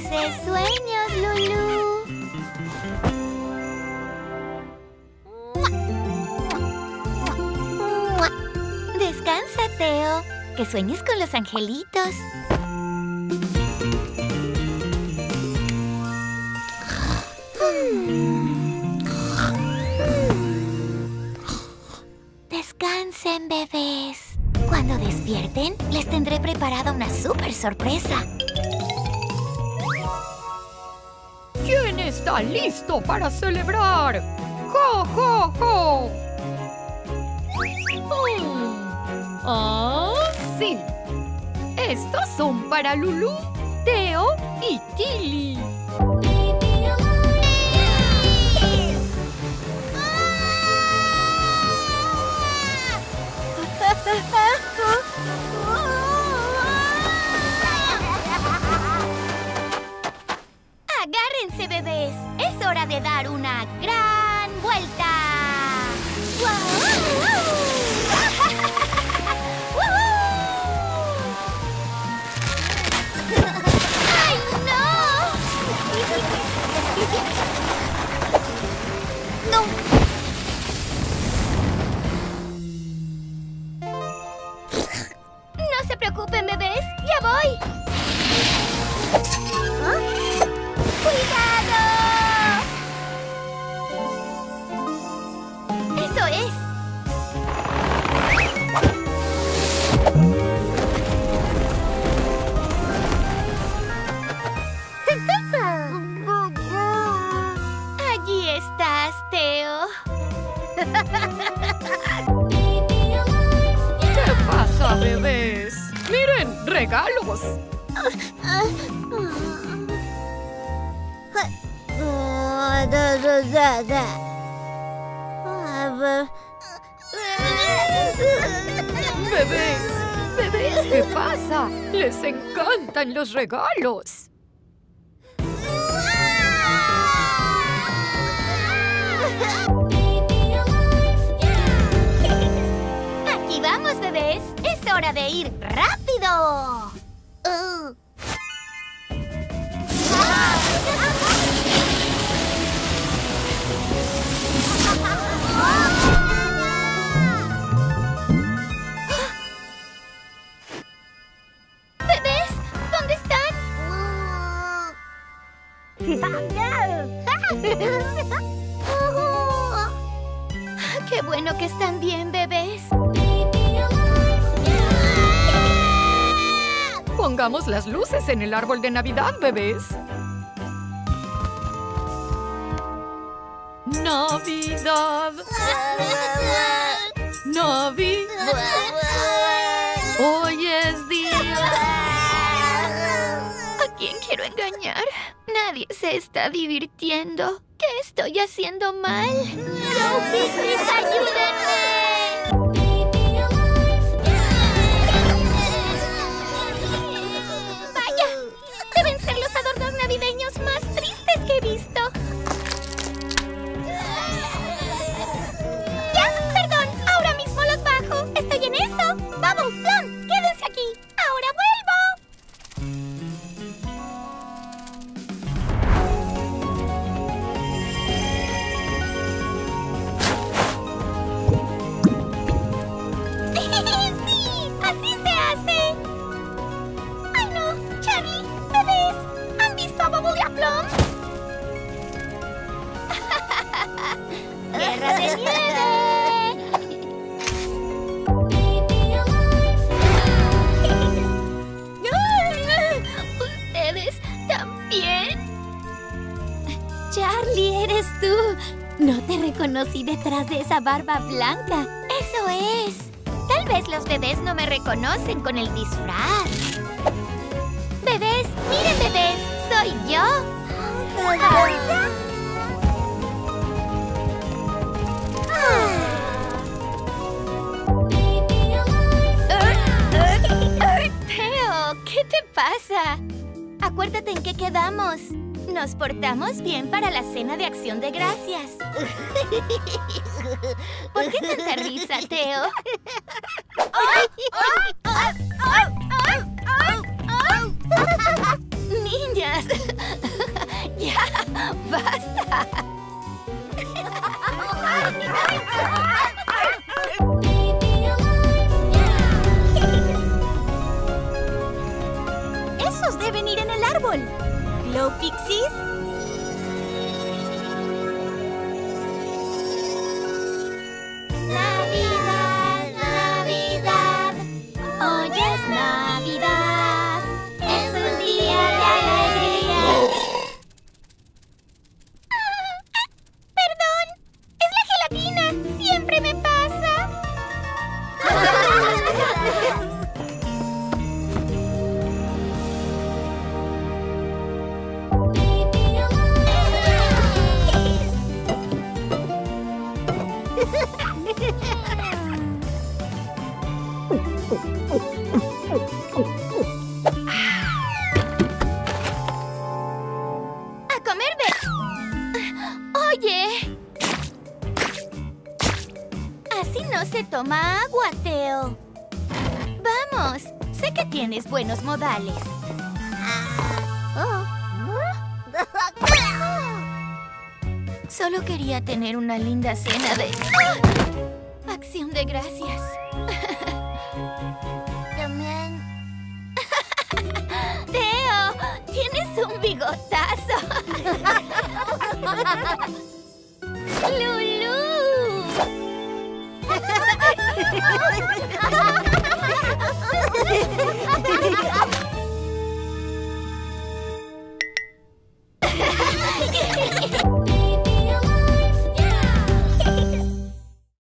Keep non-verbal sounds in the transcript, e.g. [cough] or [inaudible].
Dulces sueños, Lulu. Descansa, Teo. Que sueñes con los angelitos. Descansen, bebés. Cuando despierten, les tendré preparada una súper sorpresa. Está listo para celebrar? ¡Jo, jo, jo! Mm. ¡Ah, sí! Estos son para Lulu, Teo y Tilly. Dar una gran vuelta. ¡Ay, bebés? ¡Miren, regalos! ¡Bebés! ¡Bebés! ¿Qué pasa? ¡Les encantan los regalos! Hora de ir rápido. Uh. ¿Bebés? ¿Dónde están? [laughs] ¡Qué bueno que están bien, bebés! Pongamos las luces en el árbol de Navidad, bebés. Navidad, Navidad, hoy es día. ¿A quién quiero engañar? Nadie se está divirtiendo. ¿Qué estoy haciendo mal? ¡Please, ayúdenme! ¡Estoy en eso! ¡Vamos, Blon! ¡Quédense aquí! ¡Ahora vuelvo! [laughs] ¡Sí! ¡Así se hace! ¡Ay, no! ¡Charlie! ¡Bebés! ¿Han visto a Bubble y a Plum? [laughs] ¡Guerra de [laughs] Charlie, eres tú. No te reconocí detrás de esa barba blanca. Eso es. Tal vez los bebés no me reconocen con el disfraz. Bebés, miren bebés, soy yo. Teo, ¿qué te pasa? Acuérdate en qué quedamos. Nos portamos bien para la cena de acción de gracias. [laughs] ¿Por qué tanta risa, Teo? Niñas, Oye. Así no se toma agua, Teo. Vamos, sé que tienes buenos modales. Oh. Solo quería tener una linda cena de... ¡Ah! Acción de gracias. [laughs] Lulu! [laughs]